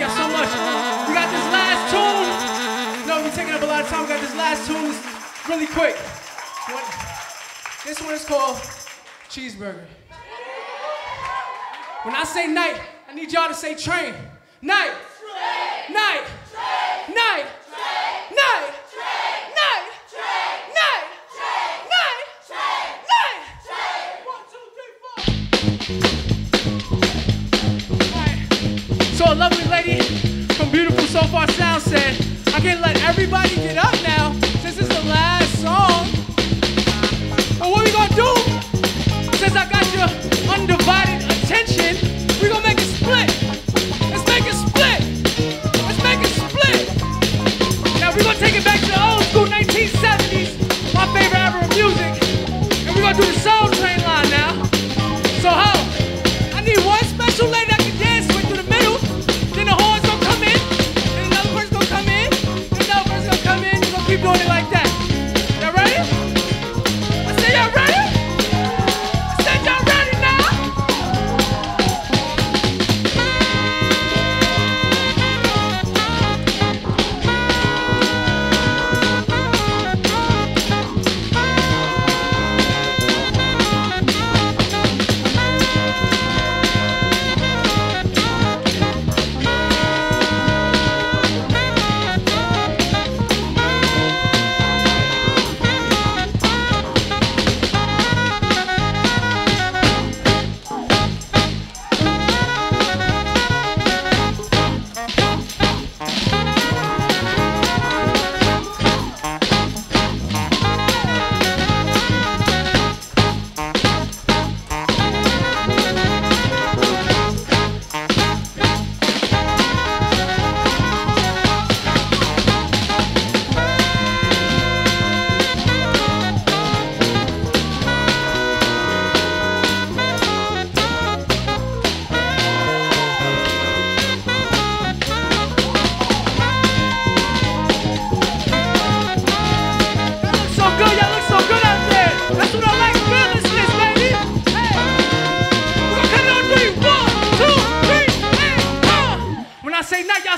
Thank y'all so much. We got this last tune. No, we're taking up a lot of time. We got this last tune. It's really quick. This one is called Cheeseburger. When I say night, I need y'all to say train. Night. Night. Night. Night. Night. A lovely lady from Beautiful Sofar Sound said, I can't let everybody get up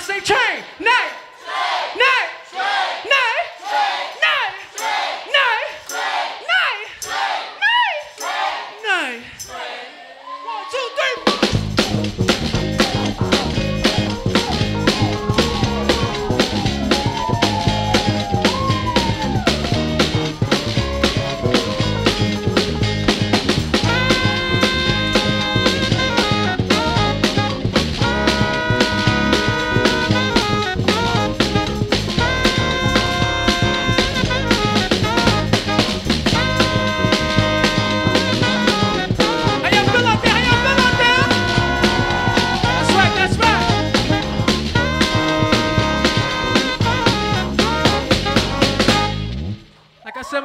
say train, night, train, night, train, night, train.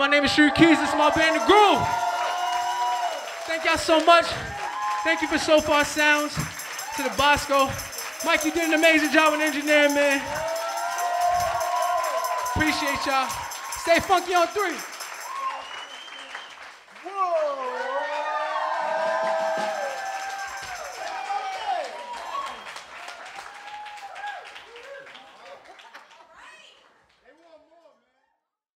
My name is Shareef Keyes. This is my band, The Groove. Thank y'all so much. Thank you for Sofar Sounds, to the Bosco. Mike, you did an amazing job with engineering, man. Appreciate y'all. Stay funky on three. Whoa.